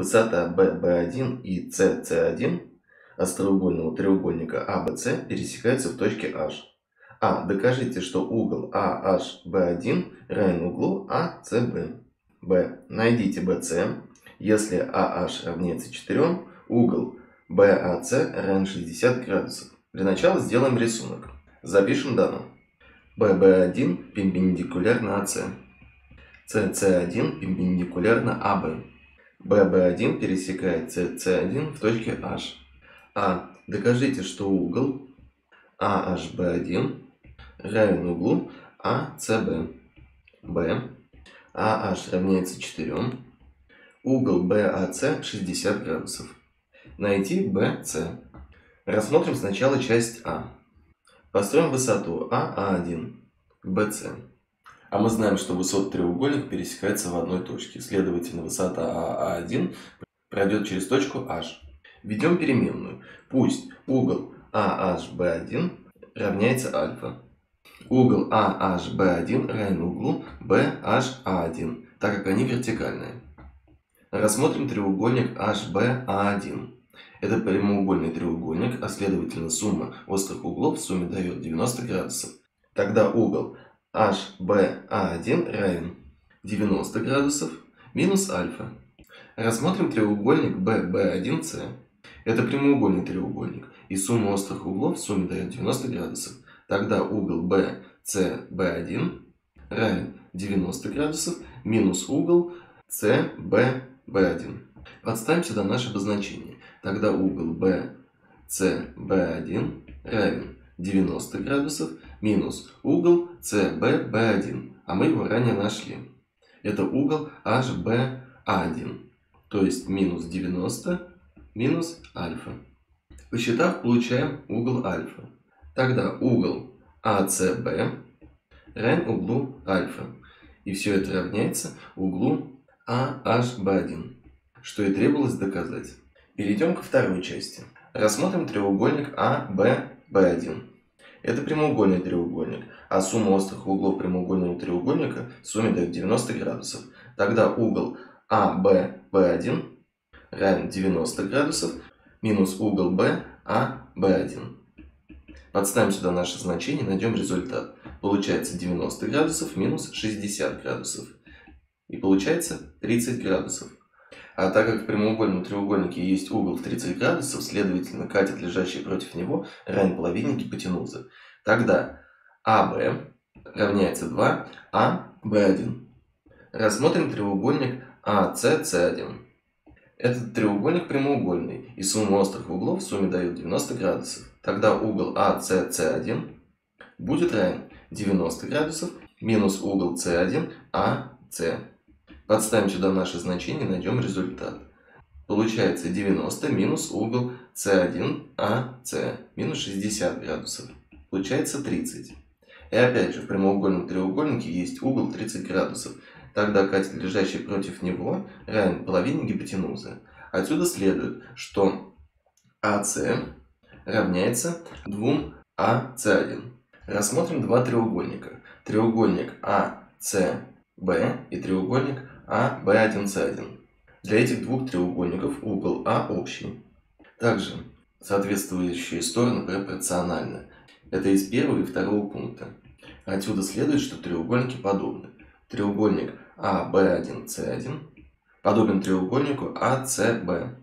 Высота BB1 и CC1 остроугольного треугольника ABC пересекаются в точке H. А. Докажите, что угол AHB1 равен углу ACB. Б. Найдите BC. Если AH равняется 4, угол BAC равен 60 градусов. Для начала сделаем рисунок. Запишем данные. BB1 перпендикулярно AC. CC1 перпендикулярно AB. BB1 пересекает CC1 в точке H. А. Докажите, что угол AHB1 равен углу ACB. Б. AH равняется 4. Угол BAC 60 градусов. Найти BC. Рассмотрим сначала часть А. Построим высоту АА1 к BC. А мы знаем, что высот треугольник пересекается в одной точке. Следовательно, высота АА1 пройдет через точку H. Введем переменную. Пусть угол AHB1 равняется альфа. Угол AHB1 равен углу BHA1, так как они вертикальные. Рассмотрим треугольник HBA1. Это прямоугольный треугольник, а следовательно сумма острых углов в сумме дает 90 градусов. Тогда угол HBA1 равен 90 градусов минус альфа. Рассмотрим треугольник BB1C. Это прямоугольный треугольник, и сумма острых углов в сумме дает 90 градусов. Тогда угол BCB1 равен 90 градусов минус угол CBB1. Подставим сюда наше обозначение. Тогда угол BCB1 равен 90 градусов минус угол CBB1. А мы его ранее нашли. Это угол HB1. То есть минус 90 минус альфа. Посчитав, получаем угол альфа. Тогда угол АСБ равен углу альфа. И все это равняется углу AHB1, что и требовалось доказать. Перейдем ко второй части. Рассмотрим треугольник ABB1. Это прямоугольный треугольник, а сумма острых углов прямоугольного треугольника в сумме дает 90 градусов. Тогда угол ABB1 равен 90 градусов минус угол BAB1. Подставим сюда наше значение, найдем результат. Получается 90 градусов минус 60 градусов. И получается 30 градусов. А так как в прямоугольном треугольнике есть угол в 30 градусов, следовательно, катет, лежащий против него, равен половине гипотенузы. Тогда АБ равняется 2 АБ1. Рассмотрим треугольник АСС1. Этот треугольник прямоугольный, и сумма острых углов в сумме дает 90 градусов. Тогда угол АСС1 будет равен 90 градусов минус угол С1 АС. Подставим сюда наше значение найдем результат. Получается 90 минус угол С1АС минус 60 градусов. Получается 30. И опять же в прямоугольном треугольнике есть угол 30 градусов. Тогда катет, лежащий против него, равен половине гипотенузы. Отсюда следует, что АС равняется 2АС1. Рассмотрим два треугольника. Треугольник АСБ и треугольник АБ1С1. Для этих двух треугольников угол А общий. Также соответствующие стороны пропорциональны. Это из первого и второго пункта. Отсюда следует, что треугольники подобны. Треугольник АБ1С1 подобен треугольнику АСБ.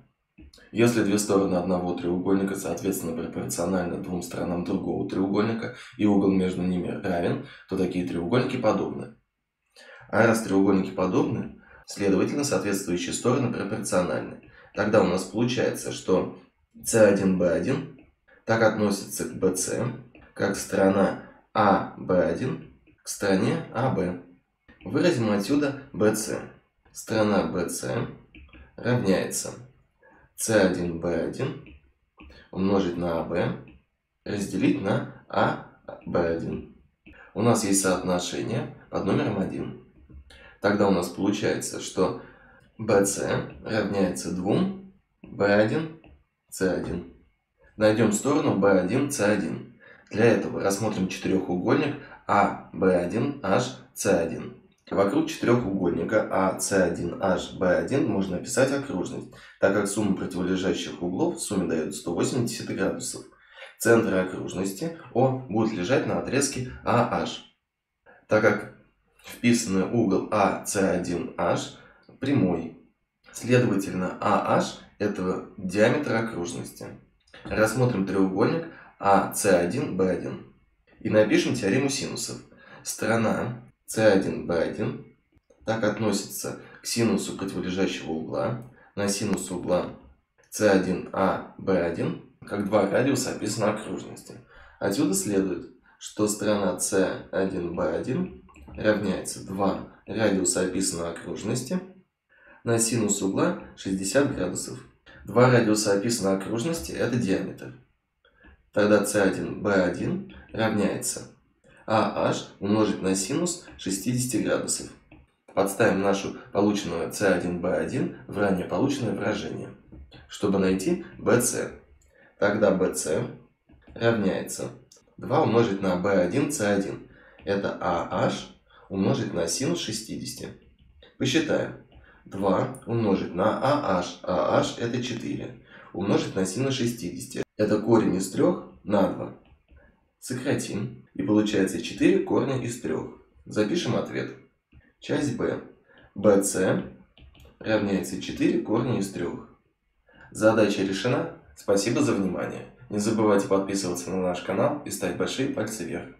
Если две стороны одного треугольника соответственно пропорциональны двум сторонам другого треугольника и угол между ними равен, то такие треугольники подобны. А раз треугольники подобны, следовательно соответствующие стороны пропорциональны. Тогда у нас получается, что С1, так относится к BC, как сторона АБ1 к стороне АБ. Выразим отсюда BC. Сторона BC равняется С1, умножить на АБ разделить на АБ1. У нас есть соотношение под номером 1. Тогда у нас получается, что BC равняется 2 B1 C1. Найдем сторону B1 C1. Для этого рассмотрим четырехугольник ABH-C1. Вокруг четырехугольника AC1HB1 можно описать окружность, так как сумма противолежащих углов в сумме дает 180 градусов. Центр окружности О будет лежать на отрезке AH, так как вписанный угол AC1H прямой. Следовательно, AH – это диаметр окружности. Рассмотрим треугольник AC1B1 и напишем теорему синусов. Сторона c1b1 так относится к синусу противолежащего угла на синус угла c1a,b1 как два радиуса описанной окружности. Отсюда следует, что сторона c1b1 равняется 2 радиуса описанной окружности на синус угла 60 градусов. Два радиуса описанной окружности – это диаметр. Тогда c1b1 равняется AH умножить на синус 60 градусов. Подставим нашу полученную C1B1 в ранее полученное выражение, чтобы найти BC. Тогда BC равняется 2 умножить на B1C1. Это AH умножить на синус 60. Посчитаем. 2 умножить на AH. AH это 4. Умножить на синус 60. Это корень из 3 на 2. Сократим. И получается 4 корня из 3. Запишем ответ. Часть b. bc равняется 4 корня из 3. Задача решена. Спасибо за внимание. Не забывайте подписываться на наш канал и ставить большие пальцы вверх.